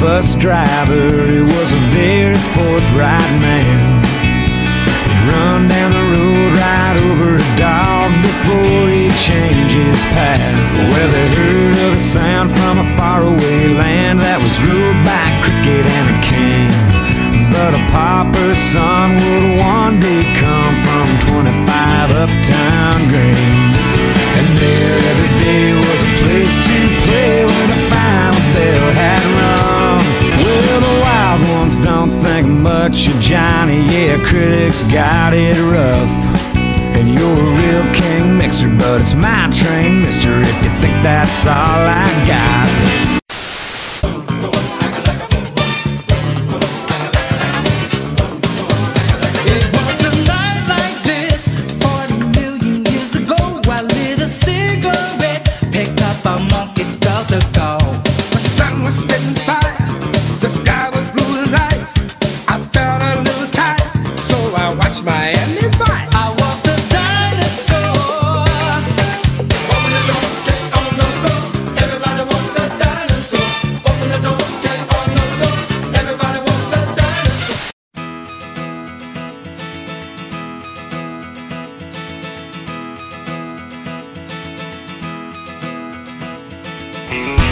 Bus driver, he was a very forthright man. He'd run down the road right over a dog before he'd his path. Well, they heard of a sound faraway land that was ruled by cricket and a king. But a pauper's son would one day come from 25 Uptown Green. And there every day was a place to play when the final bell had rung. Well, the wild ones don't think much of Johnny. Yeah, critics got it rough. But it's my train, mister, if you think that's all I got. Thank